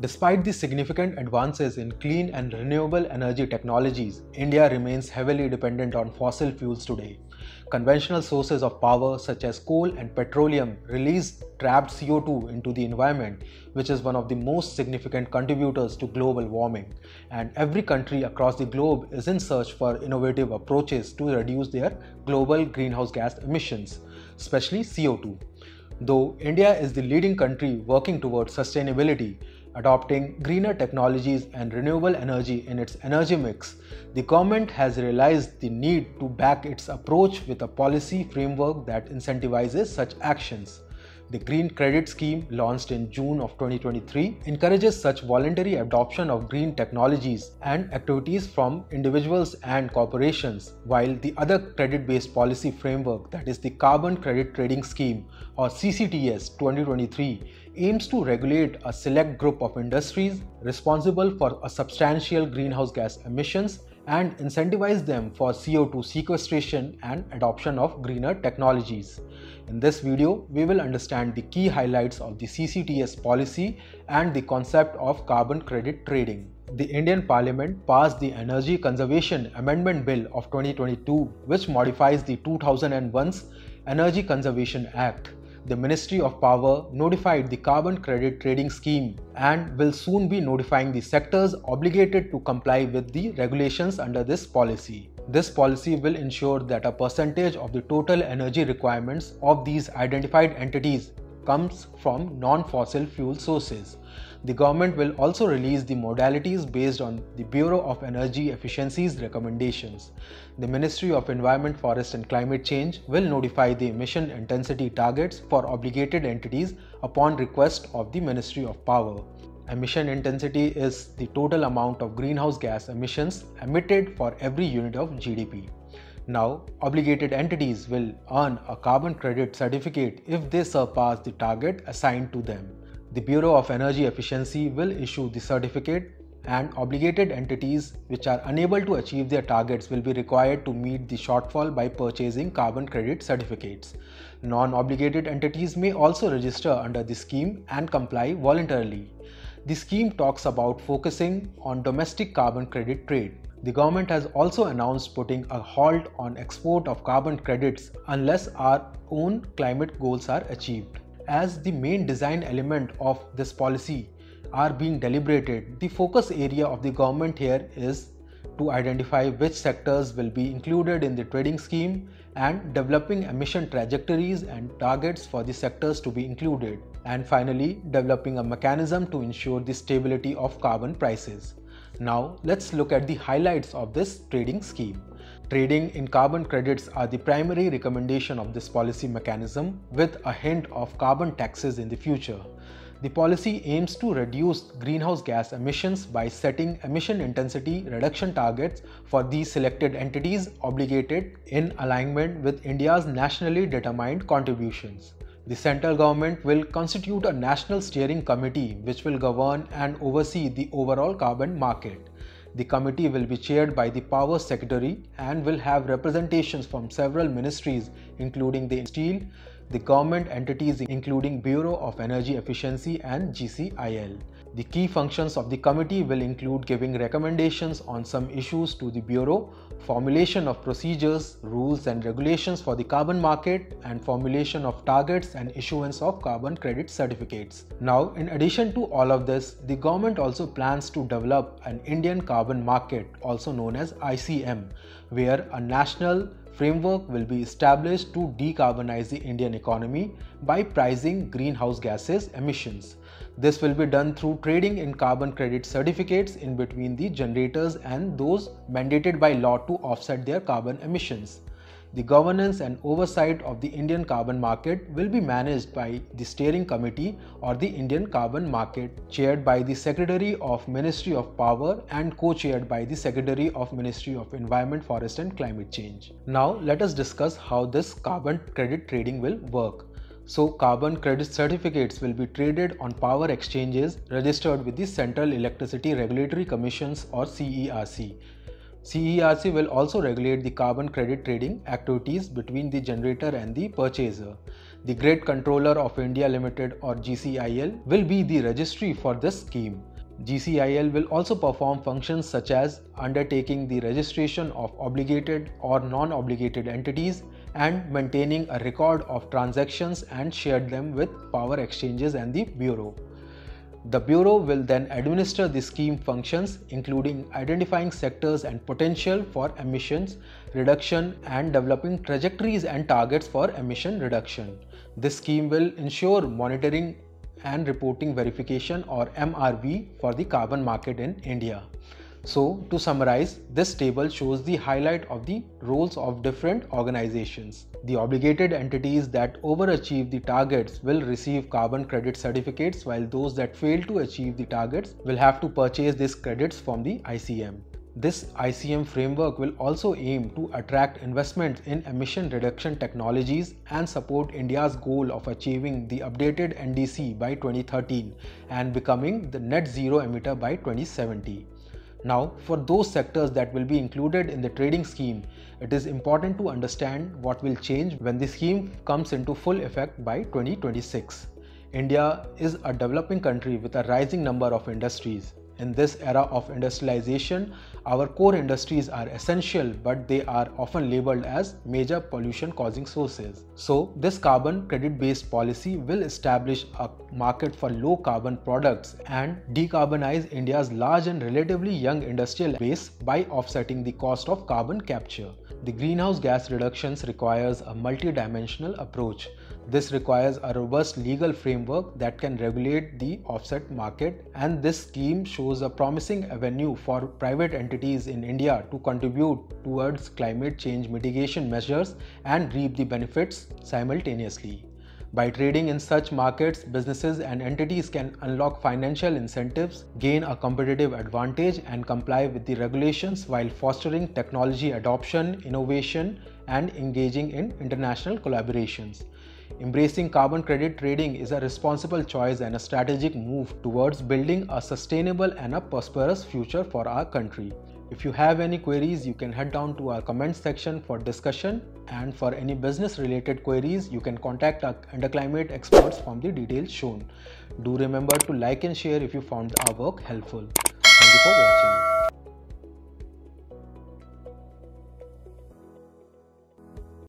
Despite the significant advances in clean and renewable energy technologies, India remains heavily dependent on fossil fuels today. Conventional sources of power such as coal and petroleum release trapped CO2 into the environment, which is one of the most significant contributors to global warming. And every country across the globe is in search for innovative approaches to reduce their global greenhouse gas emissions, especially CO2. Though India is the leading country working towards sustainability, adopting greener technologies and renewable energy in its energy mix, the government has realized the need to back its approach with a policy framework that incentivizes such actions. The Green Credit Scheme, launched in June of 2023, encourages such voluntary adoption of green technologies and activities from individuals and corporations, while the other credit based policy framework, that is the Carbon Credit Trading Scheme or CCTS 2023, aims to regulate a select group of industries responsible for a substantial greenhouse gas emissions and incentivize them for CO2 sequestration and adoption of greener technologies. In this video, we will understand the key highlights of the CCTS policy and the concept of carbon credit trading. The Indian Parliament passed the Energy Conservation Amendment Bill of 2022, which modifies the 2001's Energy Conservation Act the Ministry of Power notified the carbon credit trading scheme and will soon be notifying the sectors obligated to comply with the regulations under this policy. This policy will ensure that a percentage of the total energy requirements of these identified entities comes from non-fossil fuel sources. The government will also release the modalities based on the Bureau of Energy Efficiency's recommendations. The Ministry of Environment, Forest and Climate Change will notify the emission intensity targets for obligated entities upon request of the Ministry of Power. Emission intensity is the total amount of greenhouse gas emissions emitted for every unit of GDP. Now, obligated entities will earn a carbon credit certificate if they surpass the target assigned to them. The Bureau of Energy Efficiency will issue the certificate and obligated entities which are unable to achieve their targets will be required to meet the shortfall by purchasing carbon credit certificates. Non-obligated entities may also register under the scheme and comply voluntarily. The scheme talks about focusing on domestic carbon credit trade. The government has also announced putting a halt on export of carbon credits unless our own climate goals are achieved as the main design element of this policy are being deliberated, the focus area of the government here is to identify which sectors will be included in the trading scheme and developing emission trajectories and targets for the sectors to be included and finally developing a mechanism to ensure the stability of carbon prices. Now let's look at the highlights of this trading scheme. Trading in carbon credits are the primary recommendation of this policy mechanism with a hint of carbon taxes in the future. The policy aims to reduce greenhouse gas emissions by setting emission intensity reduction targets for these selected entities obligated in alignment with India's nationally determined contributions. The central government will constitute a national steering committee which will govern and oversee the overall carbon market. The committee will be chaired by the Power Secretary and will have representations from several ministries including the Steel, the government entities including Bureau of Energy Efficiency and GCIL. The key functions of the committee will include giving recommendations on some issues to the Bureau, formulation of procedures, rules and regulations for the carbon market, and formulation of targets and issuance of carbon credit certificates. Now, in addition to all of this, the government also plans to develop an Indian carbon market, also known as ICM, where a national framework will be established to decarbonize the Indian economy by pricing greenhouse gases emissions. This will be done through trading in carbon credit certificates in between the generators and those mandated by law to offset their carbon emissions. The governance and oversight of the Indian carbon market will be managed by the steering committee or the Indian carbon market chaired by the Secretary of Ministry of Power and co-chaired by the Secretary of Ministry of Environment, Forest and Climate Change. Now let us discuss how this carbon credit trading will work. So carbon credit certificates will be traded on power exchanges registered with the Central Electricity Regulatory Commissions or CERC. CERC will also regulate the carbon credit trading activities between the generator and the purchaser. The Grid Controller of India Limited or GCIL will be the registry for this scheme. GCIL will also perform functions such as undertaking the registration of obligated or non-obligated entities and maintaining a record of transactions and share them with power exchanges and the Bureau. The Bureau will then administer the scheme functions including identifying sectors and potential for emissions reduction and developing trajectories and targets for emission reduction. This scheme will ensure monitoring and reporting verification or MRV for the carbon market in India. So to summarize, this table shows the highlight of the roles of different organizations. The obligated entities that overachieve the targets will receive carbon credit certificates while those that fail to achieve the targets will have to purchase these credits from the ICM. This ICM framework will also aim to attract investments in emission reduction technologies and support India's goal of achieving the updated NDC by 2013 and becoming the net zero emitter by 2070. Now, for those sectors that will be included in the trading scheme, it is important to understand what will change when the scheme comes into full effect by 2026. India is a developing country with a rising number of industries. In this era of industrialization, our core industries are essential but they are often labeled as major pollution causing sources. So, this carbon credit based policy will establish a market for low carbon products and decarbonize India's large and relatively young industrial base by offsetting the cost of carbon capture. The greenhouse gas reductions requires a multi-dimensional approach. This requires a robust legal framework that can regulate the offset market and this scheme shows a promising avenue for private entities in India to contribute towards climate change mitigation measures and reap the benefits simultaneously. By trading in such markets, businesses and entities can unlock financial incentives, gain a competitive advantage, and comply with the regulations while fostering technology adoption, innovation, and engaging in international collaborations. Embracing carbon credit trading is a responsible choice and a strategic move towards building a sustainable and a prosperous future for our country. If you have any queries, you can head down to our comment section for discussion and for any business related queries, you can contact our Enterclimate experts from the details shown. Do remember to like and share if you found our work helpful. Thank you for watching.